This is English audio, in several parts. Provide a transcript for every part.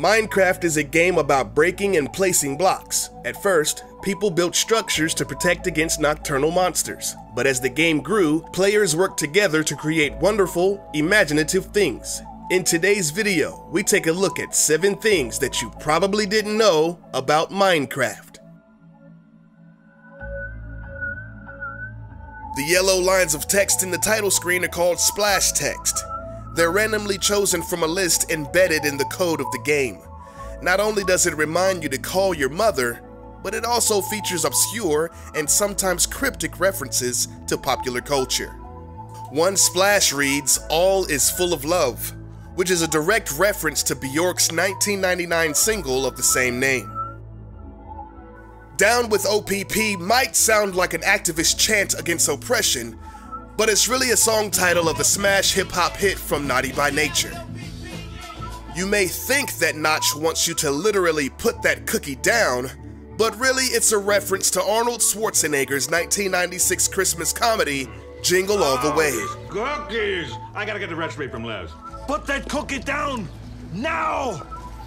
Minecraft is a game about breaking and placing blocks. At first, people built structures to protect against nocturnal monsters, but as the game grew, players worked together to create wonderful, imaginative things. In today's video, we take a look at 7 things that you probably didn't know about Minecraft. The yellow lines of text in the title screen are called splash text. They're randomly chosen from a list embedded in the code of the game. Not only does it remind you to call your mother, but it also features obscure and sometimes cryptic references to popular culture. One splash reads, All is full of love, which is a direct reference to Bjork's 1999 single of the same name. Down with OPP might sound like an activist chant against oppression, but it's really a song title of the smash hip hop hit from Naughty by Nature. You may think that Notch wants you to literally put that cookie down, but really it's a reference to Arnold Schwarzenegger's 1996 Christmas comedy, Jingle All the Way. Cookies! I gotta get the recipe from Liz. Put that cookie down! Now!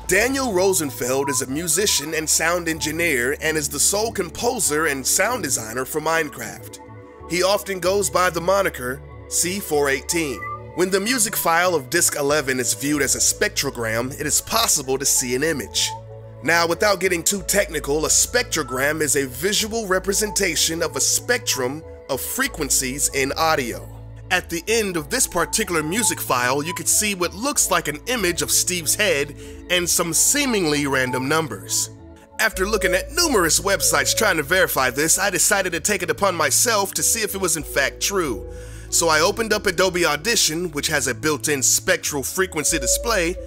Daniel Rosenfeld is a musician and sound engineer and is the sole composer and sound designer for Minecraft. He often goes by the moniker C418. When the music file of Disk 11 is viewed as a spectrogram, it is possible to see an image. Now, without getting too technical, a spectrogram is a visual representation of a spectrum of frequencies in audio. At the end of this particular music file, you can see what looks like an image of Steve's head and some seemingly random numbers. After looking at numerous websites trying to verify this, I decided to take it upon myself to see if it was in fact true. So I opened up Adobe Audition, which has a built-in spectral frequency display,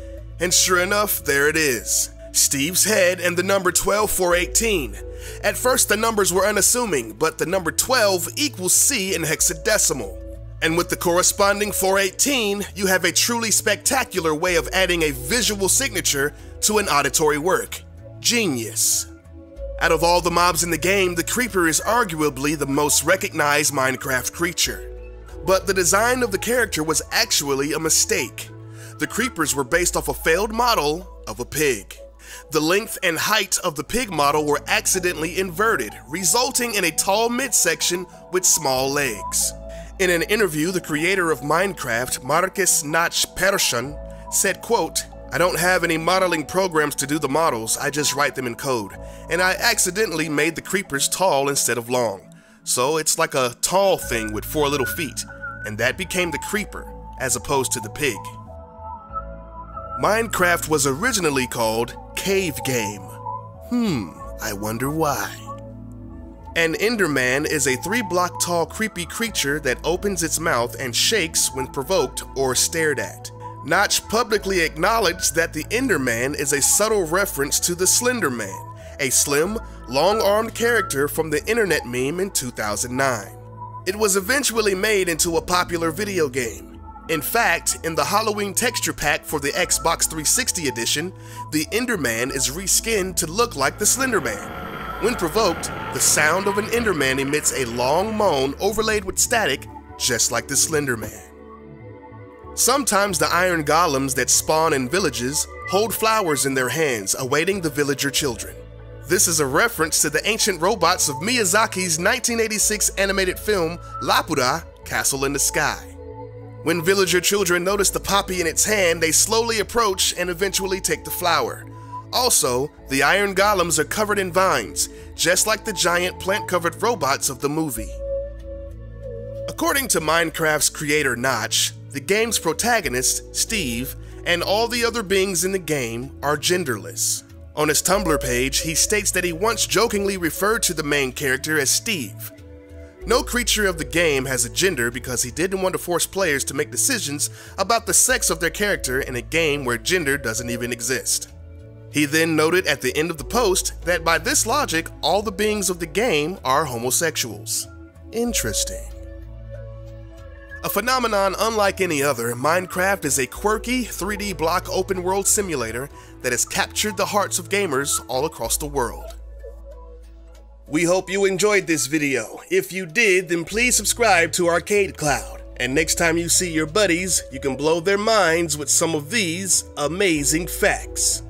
and sure enough, there it is. Steve's head and the number 12418. At first the numbers were unassuming, but the number 12 equals C in hexadecimal. And with the corresponding 418, you have a truly spectacular way of adding a visual signature to an auditory work. Genius. Out of all the mobs in the game, the Creeper is arguably the most recognized Minecraft creature. But the design of the character was actually a mistake. The Creepers were based off a failed model of a pig. The length and height of the pig model were accidentally inverted, resulting in a tall midsection with small legs. In an interview, the creator of Minecraft, Markus Notch Persson, said, quote, I don't have any modeling programs to do the models, I just write them in code. And I accidentally made the creepers tall instead of long. So it's like a tall thing with four little feet, and that became the creeper, as opposed to the pig. Minecraft was originally called Cave Game. Hmm, I wonder why. An Enderman is a three block tall creepy creature that opens its mouth and shakes when provoked or stared at. Notch publicly acknowledged that the Enderman is a subtle reference to the Slender Man, a slim, long armed character from the internet meme in 2009. It was eventually made into a popular video game. In fact, in the Halloween texture pack for the Xbox 360 edition, the Enderman is reskinned to look like the Slender Man. When provoked, the sound of an Enderman emits a long moan overlaid with static, just like the Slender Man. Sometimes the iron golems that spawn in villages hold flowers in their hands, awaiting the villager children. This is a reference to the ancient robots of Miyazaki's 1986 animated film Laputa Castle in the Sky. When villager children notice the poppy in its hand, they slowly approach and eventually take the flower. Also, the iron golems are covered in vines, just like the giant plant covered robots of the movie. According to Minecraft's creator Notch, the game's protagonist, Steve, and all the other beings in the game are genderless. On his Tumblr page, he states that he once jokingly referred to the main character as Steve. No creature of the game has a gender because he didn't want to force players to make decisions about the sex of their character in a game where gender doesn't even exist. He then noted at the end of the post that by this logic, all the beings of the game are homosexuals. Interesting. A phenomenon unlike any other, Minecraft is a quirky 3D block open world simulator that has captured the hearts of gamers all across the world. We hope you enjoyed this video. If you did, then please subscribe to Arcade Cloud. And next time you see your buddies, you can blow their minds with some of these amazing facts.